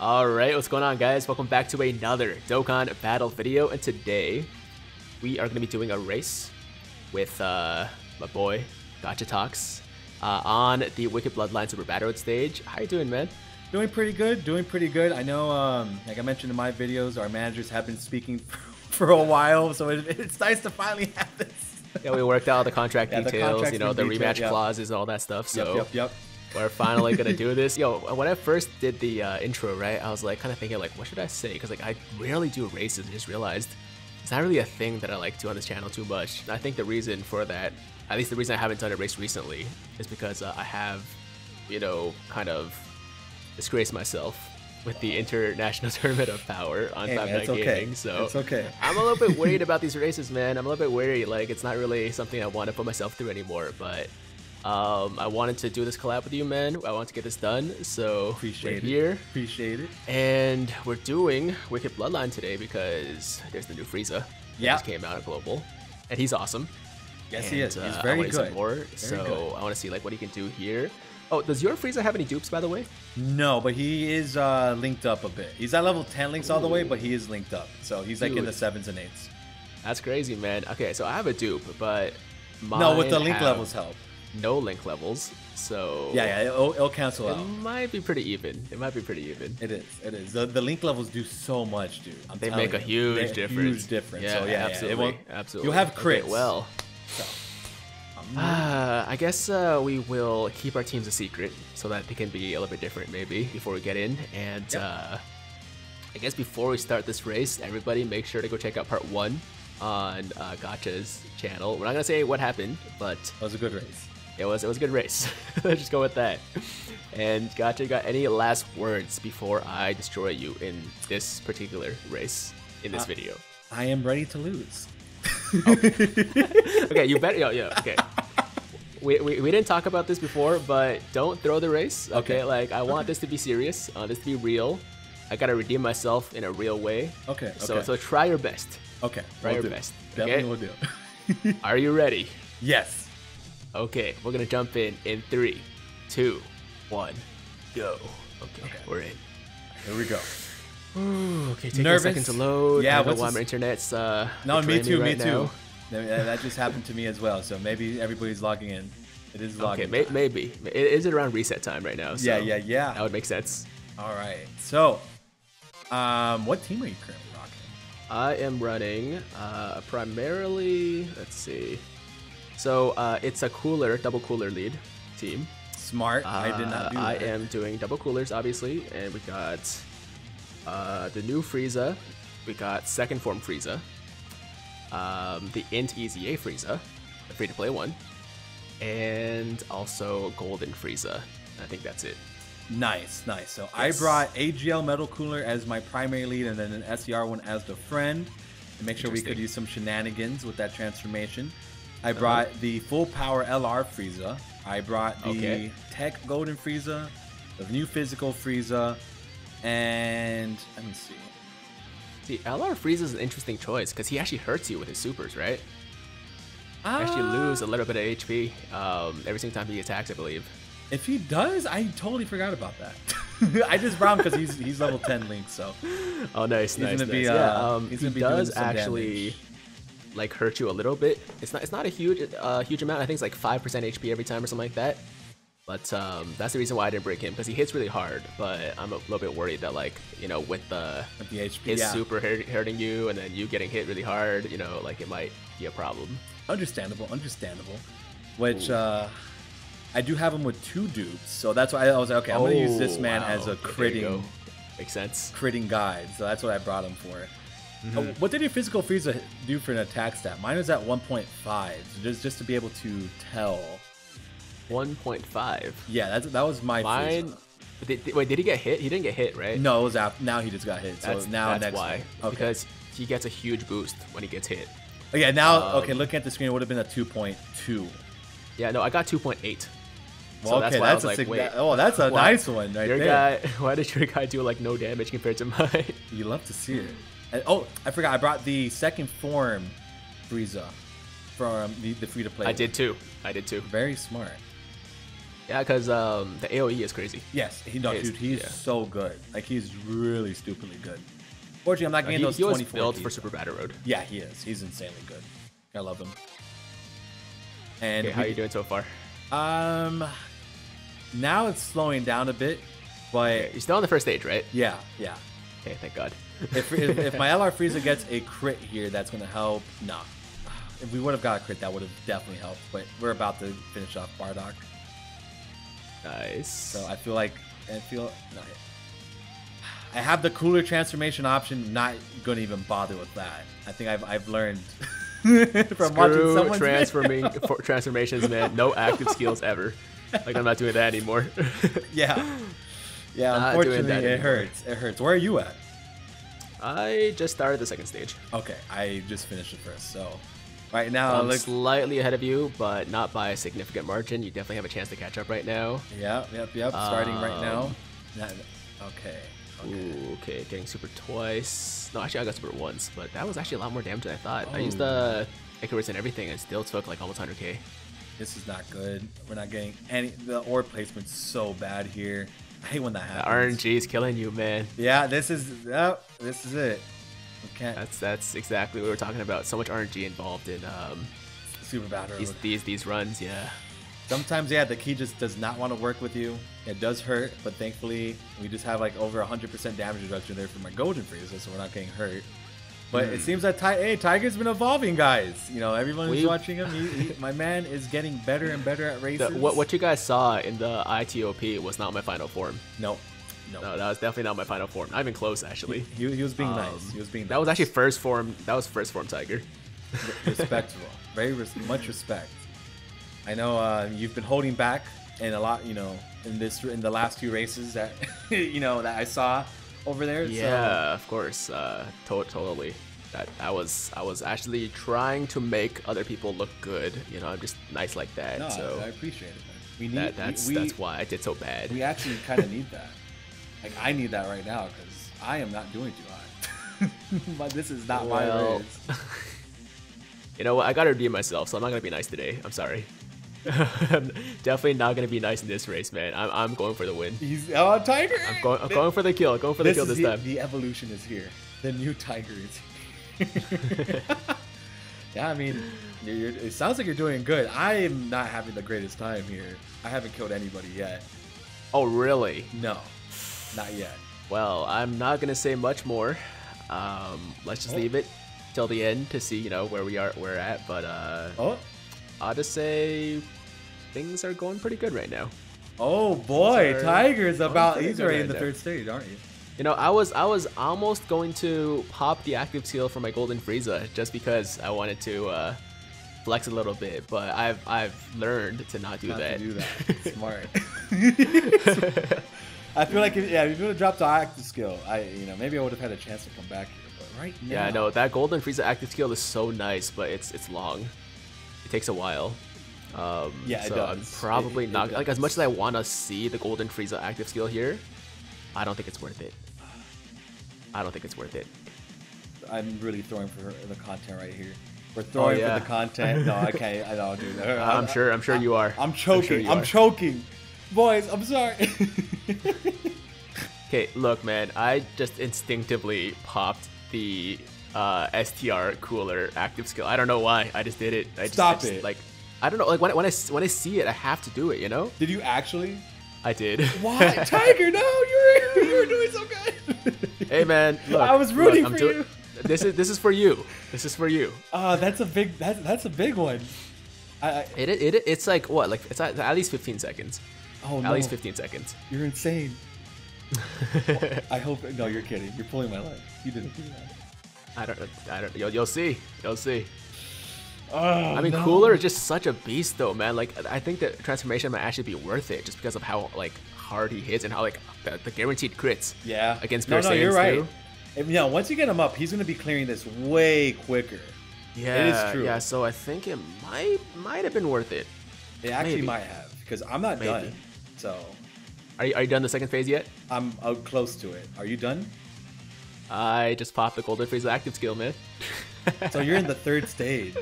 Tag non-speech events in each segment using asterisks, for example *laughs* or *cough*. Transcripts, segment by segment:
Alright, what's going on guys? Welcome back to another Dokkan Battle video, and today we are going to be doing a race with uh, my boy, Gacha Talks, uh, on the Wicked Bloodline Super Battle stage. How you doing, man? Doing pretty good, doing pretty good. I know, um, like I mentioned in my videos, our managers have been speaking *laughs* for a while, so it, it's nice to finally have this. yeah, we worked out all the contract *laughs* Yeah, the details, contract's you know, the rematch clauses and all that stuff, so... Yep, yep, yep. We're finally gonna do this. Yo, when I first did the uh, intro, right, I was like kind of thinking like, what should I say? Because like I rarely do races, and just realized it's not really a thing that I like to on this channel too much. I think the reason for that, at least the reason I haven't done a race recently, is because uh, I have, you know, kind of disgraced myself with the International *laughs* Tournament of Power on Hey, Five Nine okay. Gaming. So It's okay. I'm a little bit worried *laughs* about these races, man. I'm a little bit worried. Like, it's not really something I want to put myself through anymore. But um, I wanted to do this collab with you, man. I want to get this done. So Appreciate we're it. here, Appreciate it. and we're doing Wicked Bloodline today because there's the new Frieza. Yeah. just came out at Global, and he's awesome. Yes, and, he is. uh, He's I very good. More, Very so good. I want to see like what he can do here. Oh, does your Frieza have any dupes, by the way? No, but he is uh, linked up a bit. He's at level 10 links all the way, but he is linked up. So he's like in the sevens and eights. That's crazy, man. Okay, so I have a dupe, but No, with the link have levels help. No link levels. So Yeah, yeah, it'll, it'll cancel it out. might be pretty even. It might be pretty even. It is. It is. The, the link levels do so much, dude. I'm They make a you. huge difference. Huge difference. Yeah, so yeah, absolutely, Yeah, it absolutely. You'll have Okay, well, So, um, uh, I guess uh, we will keep our teams a secret so that they can be a little bit different, maybe before we get in. And Yep. uh, I guess before we start this race, everybody make sure to go check out part one on uh, Gacha's channel. We're not gonna say what happened, but that was a good race. It was it was a good race. *laughs* Let's just go with that. And Gacha, got any last words before I destroy you in this particular race in this Uh, video? I am ready to lose. *laughs* Okay, you better. Yeah, yeah. Okay. We, we, we didn't talk about this before, but don't throw the race. Okay, Okay. like I want this to be serious. Uh, this to be real. I gotta redeem myself in a real way. Okay. So okay. so try your best. okay. try we'll your do. best, Definitely okay? will do. *laughs* Are you ready? yes. Okay, we're gonna jump in in three, two, one, go. Okay, Okay. we're in. Here we go. Ooh, okay, take Nervous? a second to load. Yeah, I don't know what's why this- my internet's uh. No, me too. Me right too. now. That, that just happened to me as well. So maybe everybody's logging in. It is Okay, logging. may- time. maybe. I- Is it around reset time right now? Yeah, So yeah, yeah. That would make sense. All right. So, um, what team are you currently rocking? I am running uh, primarily. Let's see. So uh, it's a cooler, double cooler lead team. Smart. I did not do Uh, I that. am doing double coolers, obviously, and we got uh, the new Frieza. We got second form Frieza. Um, the Int EZA Frieza, the free to play one, and also Golden Frieza. I think that's it. Nice, nice. So I Yes. brought AGL Metal Cooler as my primary lead, and then an STR one as the friend, to make sure we could use some shenanigans with that transformation. I brought the full power LR Frieza. I brought the Okay. Tech Golden Frieza, the new physical Frieza, and let me see. See, LR Frieza is an interesting choice because he actually hurts you with his supers, right? actually Ah, lose a little bit of HP um, every single time he attacks, I believe. If he does, I totally forgot about that. *laughs* I just brought him because he's he's level 10 Link, so Oh, nice, He's nice, gonna be, nice. yeah, uh, um, he's he be does actually damage. Like hurt you a little bit. It's not, it's not a huge, uh, huge amount. I think it's like five percent HP every time or something like that. But um, that's the reason why I didn't break him because he hits really hard. But I'm a little bit worried that like you know with the with the HP. his yeah. super hurting you and then you getting hit really hard, you know, like it might be a problem. Understandable, understandable. Which uh, I do have him with two dupes, so that's why I was like, okay, I'm gonna use this Oh, man wow. as a Okay, there you critting. Makes sense. critting guide, so that's what I brought him for. Mm-hmm. Uh, what did your physical Frieza do for an attack stat? Mine was at 1.5, so just just to be able to tell. 1.5. Yeah, that's that was my Mine. Frieza. Did, did- wait, did he get hit? He didn't get hit, right? No, it was after. Now he just got hit. So That's, now that's next why. Okay. Because he gets a huge boost when he gets hit. Oh, yeah, now Um, okay. Looking at the screen, it would have been a 2.2. Yeah, no, I got 2.8. Well, so okay, why I that's a like, sig- wait. oh, that's a why- nice one right your there. guy, *laughs* why did your guy do like no damage compared to mine? You love to see it. And, oh, I forgot. I brought the second form Frieza from the, the free to play. I did too. I did too. Very smart. Yeah, because um, the AOE is crazy. Yes, he no, He dude, he's yeah. so good. Like he's really stupidly good. Fortunately, I'm not getting he, those he was 24 built for. Super Battle Road. Yeah, he is. He's insanely good. I love him. And Okay, how we- you doing so far? Um, now it's slowing down a bit, but You're still on the first stage, right? yeah, yeah. Okay, thank God. If, if, if my LR Frieza gets a crit here, that's gonna help. Nah, if we would have got a crit, that would have definitely helped. But we're about to finish off Bardock, Nice. so I feel like I feel no, I have the cooler transformation option. Not gonna even bother with that. I think I've I've learned *laughs* from watching Screw someone's transforming *laughs* transformations, man. No active skills ever. Like I'm not doing that anymore. Yeah, *laughs* yeah. Not doing Unfortunately, that it hurts. It hurts. Where are you at? I just started the second stage. Okay, I just finished the first. So right now, I'm like, slightly ahead of you, but not by a significant margin. You definitely have a chance to catch up right now. yep, yep, yep. Starting right now. Um, Not- okay. Okay. Ooh, okay, getting super twice. No, actually, I got super once, but that was actually a lot more damage than I thought. I used Oh. the Icarus and everything, and it still took like almost 100k. This is not good. We're not getting any. The orb placement's so bad here. I hate when that The happens. RNG is killing you, man. Yeah, this is. Yep, this is it. Okay. That's that's exactly what we were talking about. So much RNG involved in um, super bad. these these these runs. Yeah. Sometimes, yeah, the key just does not want to work with you. It does hurt, but thankfully, we just have like over 100% damage reduction there from my golden Frieza, so we're not getting hurt. But it seems that Ti- hey, Tiger's been evolving, guys. You know, everyone who's We- watching him, he, he, my man is getting better and better at The, races. what what you guys saw in the ITOP was not my final form. No, no. No, that was definitely not my final form. Not even close, actually. He, he was being Um, nice. He was being That was actually first form. That was first form Tiger. *laughs* respectful. Very res- much respect. I know uh, you've been holding back, and a lot, you know, in this in the last few races that *laughs* you know that I saw over there. Yeah, of course. Uh, to- totally. That I was I was actually trying to make other people look good. You know, I'm just nice like that. So, no, so I, I appreciate it. We need that, that's we, that's why I did so bad. we actually *laughs* kind of need that. Like I need that right now because I am not doing too hot. *laughs* but this is not my race. *laughs* you know what? I gotta redeem myself, so I'm not gonna be nice today. I'm sorry. I'm *laughs* definitely not gonna be nice in this race, man. I'm, I'm going for the win. He's oh Tiger. I'm going I'm going for the kill. Going for the kill this the, time. the evolution is here. The new Tiger is here. *laughs* yeah, I mean, you're, you're, it sounds like you're doing good. I am not having the greatest time here. I haven't killed anybody yet. Oh really? No, not yet. Well, I'm not gonna say much more. Um, let's just Oh. leave it till the end to see, you know, where we are, where we're at. But uh, Oh, Just say things are going pretty good right now. oh boy. Tiger's about. He's already right in the there. third stage, aren't you? You know, I was I was almost going to pop the active skill for my golden Frieza just because I wanted to uh, flex a little bit, but I've I've learned to not do Not that. to do that. *laughs* Smart. *laughs* I feel like if, yeah, if you would have dropped the active skill, I you know maybe I would have had a chance to come back here. But right now, yeah, no, that golden Frieza active skill is so nice, but it's it's long. It takes a while. Um, Yeah, it so I'm probably It- it not like as much as I want to see the golden Frieza active skill here. I don't think it's worth it. I don't think it's worth it. I'm really throwing for the content right here. We're throwing Oh, yeah. for the content. No, *laughs* I can't. I don't do that. I'm sure I'm sure you are. I'm sure choking. you I'm, choking. Boys, I'm sorry. *laughs* Okay, look, man. I just instinctively popped the uh, STR cooler active skill. I don't know why. I just did it. I just, Stop I just, it. Like, I don't know. Like when I, when I when I see it, I have to do it. You know? Did you actually? I did. *laughs* Why, Tiger? No, you were you were doing so good. *laughs* hey, man. *laughs* Look, I was rooting I'm for doing- you. This is this is for you. This is for you. Uh, that's a big. That's that's a big one. I, I It, it it's like what? Like it's at, at least 15 seconds. oh At no, least 15 seconds. you're insane. I hope. No, you're kidding. You're pulling my leg. You didn't do that. I don't. I don't. You'll, you'll see. You'll see. Oh, I mean, no. Cooler is just such a beast, though, man. Like, I think that transformation might actually be worth it just because of how like hard he hits and how like the, the guaranteed crits. Yeah. Against no, no, you're right. too. If, yeah, once you get him up, he's gonna be clearing this way quicker. Yeah, it is true. Yeah, so I think it might might have been worth it. It actually Maybe. might have because I'm not Maybe. done. So Are you, are you done the second phase yet? I'm uh, close to it. Are you done? I just popped the Golden Frieza active skill, man. So you're in the *laughs* third stage.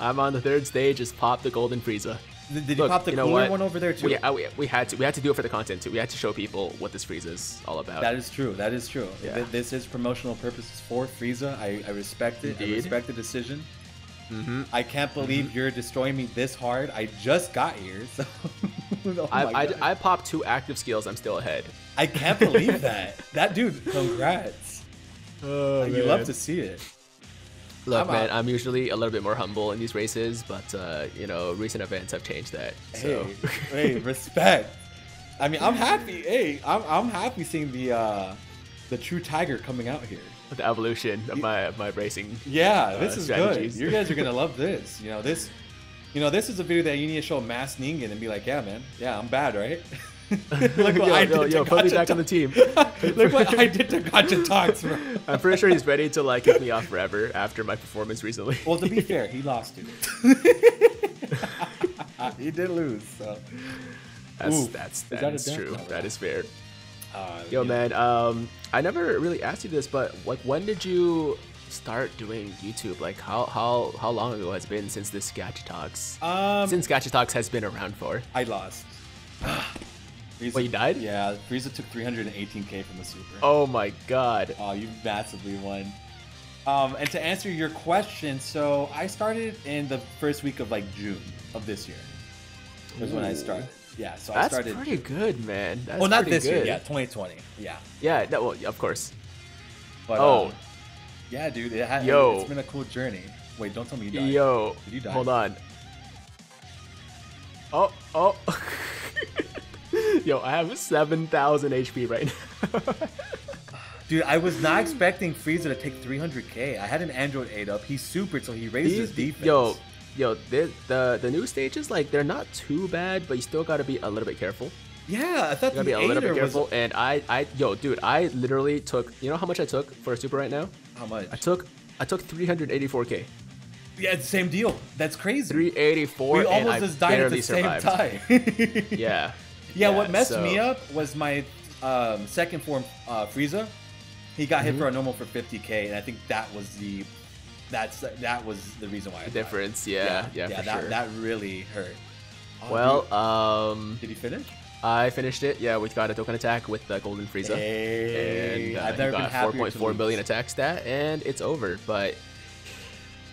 I'm on the third stage. Just pop the Golden Frieza. Did, did you pop the you know cooler what? one over there too? We, uh, we, we had to we had to do it for the content too. We had to show people what this Frieza is all about. That is true. That is true. Yeah. Th- This is promotional purposes for Frieza. I, I respect it. I respect the decision. mm-hmm. I can't believe you're destroying me this hard. I just got here, so. *laughs* *laughs* Oh I, I, I popped two active skills. I'm still ahead. I can't believe *laughs* that. That dude, congrats. Oh, you love to see it. Look, I'm man, out. I'm usually a little bit more humble in these races, but uh, you know, recent events have changed that. So Hey, hey, *laughs* respect. I mean, I'm happy. Hey, I'm, I'm happy seeing the uh, the true tiger coming out here. the evolution of my of my racing. Yeah, this Uh, is strategies. good. You guys are gonna love this. You know this. You know this is a video that you need to show Mas Ningen and be like, yeah, man, yeah, I'm bad, right? *laughs* Look what yo, I yo, did yo, to put me back on the team. Look what I did to Gacha Talks, bro. *laughs* I'm pretty sure he's ready to like kick me off forever after my performance recently. Well, to be *laughs* fair, he lost it. he did lose. So. that's Ooh, that's is that a that's death? true. That is fair. Uh, Yo, yeah. man, um, I never really asked you this, but like, when did you start doing YouTube? Like, how how how long ago has been since this Gacha Talks? Um, since Gacha Talks has been around for? I lost. *sighs* Frieza, Wait, you died? Yeah, Frieza took 318k from the super. Oh my god. Oh, you massively won. Um, and to answer your question, so I started in the first week of like June of this year. Was when I started. Yeah, so That's I started. That's pretty good, man. That's well, not this year. Yeah, 2020. Yeah. Yeah, no, well, of course. But, Oh. um, yeah, dude. It had, Yo. It's been a cool journey. Wait, don't tell me you died. Yo, Did you die? hold on. Oh, oh. *laughs* Yo, I have 7,000 HP right now. *laughs* Dude, I was not expecting Frieza to take 300k. I had an Android 8 up. He's supered, so he raised his defense. Yo, yo, the, the the new stages like they're not too bad, but you still gotta be a little bit careful. yeah, I thought You gotta be a little bit Aider was- careful. And I, I, yo, dude, I literally took. You know how much I took for a super right now? How much? I took, I took 384k. Yeah, same deal. That's crazy. 384, we almost just died at the same time. *laughs* Yeah. *laughs* Yeah, what messed so- me up was my um, second form uh, Frieza. He got Mm-hmm. hit for a normal for 50k, and I think that was the that's that was the reason why I died. Difference, yeah, yeah, yeah. for that sure. that really hurt. Oh, well, dude, um, did he finish? I finished it. Yeah, we got a token attack with the Golden Frieza. Hey, and uh, I've never got happier to 4.4 billion attack stat, and it's over. But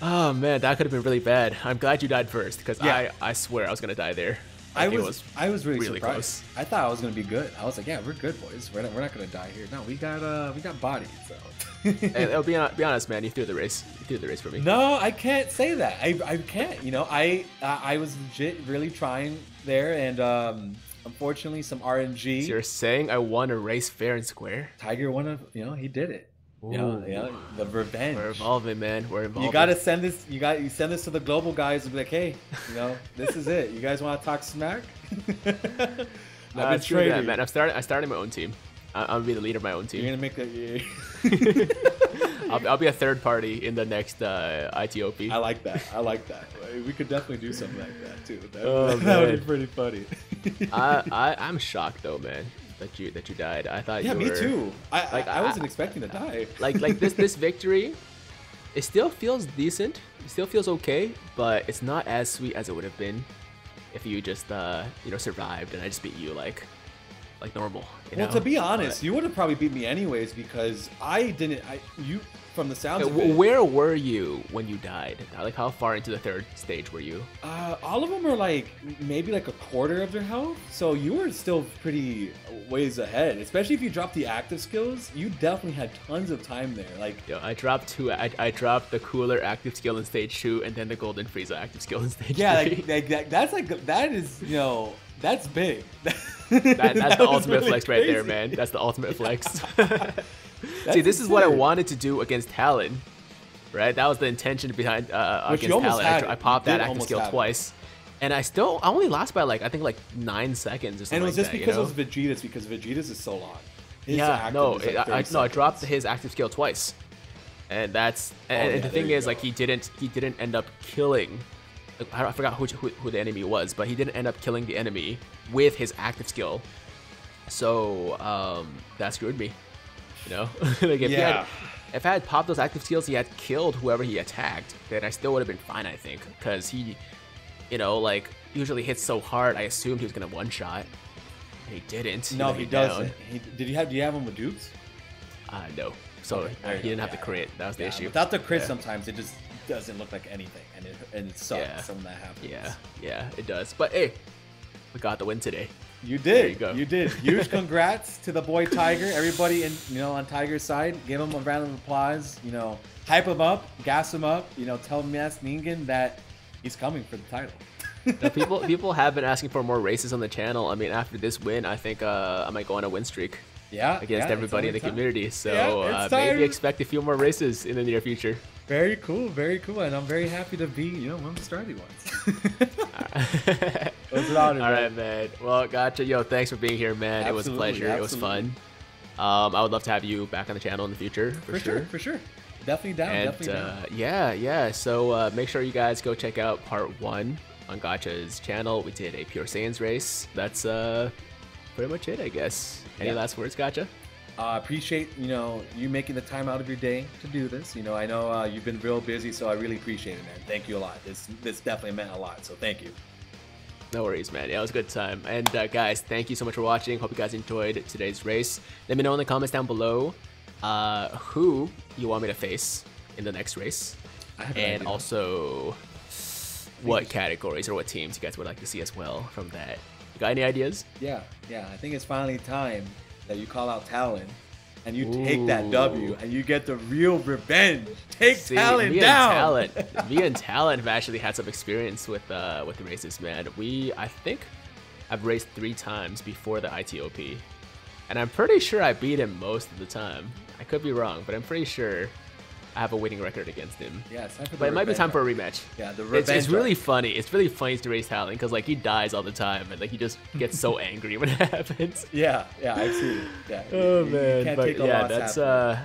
oh man, that could have been really bad. I'm glad you died first because Yeah. I I swear I was gonna die there. I Like, it was, I was really, really surprised. close. I thought I was gonna be good. I was like, yeah, we're good boys. We're not, we're not gonna die here. No, we got uh we got bodies. So. Hey, I'll *laughs* be, be honest, man. You threw the race. You threw the race for me. No, I can't say that. I, I can't. You know, I I I was legit really trying there, and um, unfortunately, some RNG. So you're saying I won a race fair and square? Tiger won a. You know, he did it. Ooh. you know, the revenge. We're evolving, man. We're evolving. You gotta send this. You got you send this to the global guys and be like, hey, you know, this is it. You guys want to talk smack? *laughs* I've Nah, been screw that, trading. man. I'm starting. I started my own team. I- I'm gonna be the leader of my own team. You're gonna make a. *laughs* I'll, I'll be a third party in the next uh, ITOP. I like that. I like that. We could definitely do something like that too. That, Oh, *laughs* that would be pretty funny. I, I I'm shocked though, man, that you that you died. I thought yeah, you me were, too. I, like, I, I wasn't I- expecting to die. Like like this this *laughs* victory, it still feels decent. It still feels okay, but it's not as sweet as it would have been if you just uh you know survived and I just beat you like like normal. Well, know? to be honest, But- you would have probably beat me anyways because I didn't. I you from the sounds Okay, it, where were you when you died? Like how far into the third stage were you? uh, all of them are like maybe like a quarter of their health. So you were still pretty ways ahead. Especially if you dropped the active skills, you definitely had tons of time there. Like Yo, I dropped two. I, I dropped the cooler active skill in stage two, and then the golden Frieza active skill in stage yeah, three. like, like that, that's like that is you know that's big. *laughs* That, that's That the ultimate really flex right there, man. That's the ultimate flex. *laughs* *laughs* See, this is what I wanted to do against Talon, right? That was the intention behind uh, Which against Talon. I, I popped that active skill twice, and I still I only lost by like I think like nine seconds or something. And it was like just that, because you know? it was Vegeta's because Vegeta's is so long. His yeah, no, like I, I, no, I dropped his active skill twice, and that's and, Oh, yeah, the thing is go. like he didn't he didn't end up killing. I, I forgot who, who who the enemy was, but he didn't end up killing the enemy with his active skill. So um, that screwed me. You know, *laughs* like if he Yeah. had, if I had popped those active skills, he had killed whoever he attacked, then I still would have been fine. I think because he you know, like usually hits so hard. I assumed he was gonna one shot. He didn't. No, he me doesn't. He, did you have? Do you have him with dupes? Uh, no. So Okay, he didn't have the Yeah. crit. That was the Yeah, issue. Without the crit, Yeah. sometimes it just doesn't look like anything, and it and it sucks Yeah. when that happens. Yeah, yeah, it does. But hey, we got the win today. You There did. you go. You did. Huge *laughs* congrats to the boy Tiger. Everybody in you know on Tiger's side, give him a round of applause. You know, hype him up, gas him up. You know, tell Mas Ningen that he's coming for the title. Now, *laughs* people people have been asking for more races on the channel. I mean, after this win, I think uh, I might go on a win streak yeah, against yeah, everybody in the time. community. So Yeah, uh, maybe expect a few more races in the near future. Very cool, very cool, and I'm very happy to be you know one of the starting ones. It was an honor, All man. right, man. Well, gotcha. Yo, thanks for being here, man. it was a Absolutely, pleasure. It was fun. Um, I would love to have you back on the channel in the future for, for sure, for sure, definitely down, And definitely down. uh, yeah, yeah. So uh, make sure you guys go check out part one on Gacha's channel. We did a Pure Saiyans race. That's uh, pretty much it, I guess. Any Yeah. last words, Gacha? Uh, appreciate you know you making the time out of your day to do this. You know, I know uh, you've been real busy, so I really appreciate it, man. Thank you a lot. This this definitely meant a lot, so thank you. No worries, man. Yeah, it was a good time. And uh, guys, thank you so much for watching. Hope you guys enjoyed today's race. Let me know in the comments down below uh, who you want me to face in the next race, I an and also what categories or what teams you guys would like to see as well from that. You got any ideas? Yeah, yeah. I think it's finally time that you call out Talon and you take that W and you get the real revenge. Take See, Talon me down. and Talon, *laughs* me and Talon have actually had some experience with uh, with the races, man. We, I think, I've raced three times before the ITOP, and I'm pretty sure I beat him most of the time. I could be wrong, but I'm pretty sure I have a winning record against him. Yeah, it's But it might be time for a rematch. Yeah, the It's, revenge. it's really funny. It's really funny to race Talon because like he dies all the time and like he just *laughs* gets so angry when it *laughs* happens. Yeah, yeah, I see. Yeah. *laughs* Oh you- you man, can't but yeah, that's after. uh,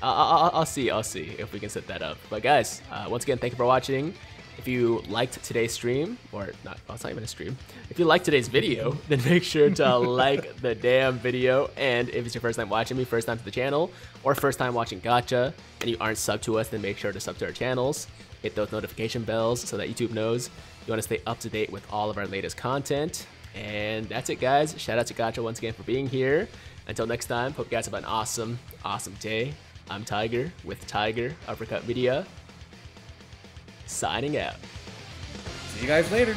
I- I- I'll, I'll see, I'll see if we can set that up. But guys, uh, once again, thank you for watching. If you liked today's stream, or not, well, it's not even a stream. If you liked today's video, *laughs* then make sure to *laughs* like the damn video. And if it's your first time watching me, first time to the channel, or first time watching Gacha, and you aren't subbed to us, then make sure to sub to our channels. Hit those notification bells so that YouTube knows you want to stay up to date with all of our latest content. And that's it, guys. Shout out to Gacha once again for being here. Until next time, hope you guys have an awesome, awesome day. I'm Tiger with Tiger Uppercut Media. Signing out. See you guys later.